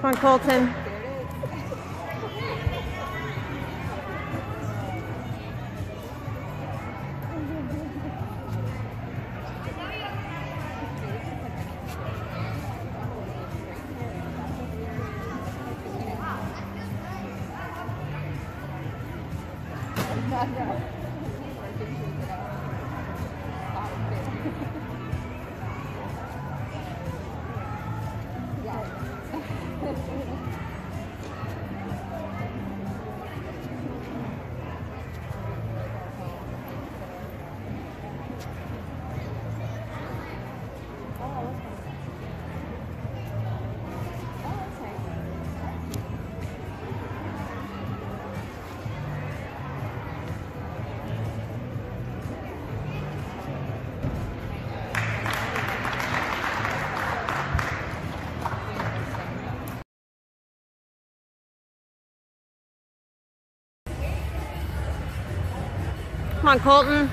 Come on, Colton. Yeah. Come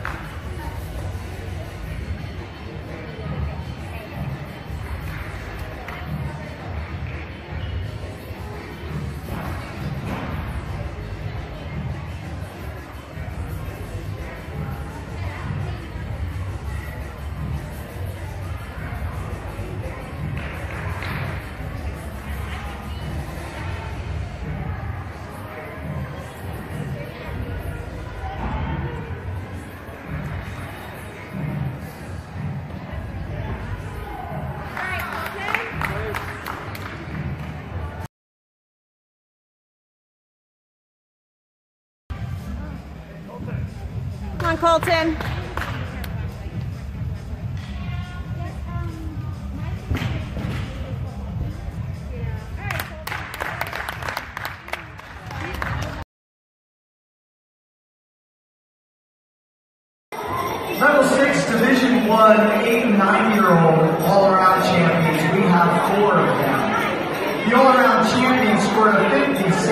on, Colton. Level 6 Division 1 8 and 9 year old all around champions. We have four of them. The all around champions scored a 56.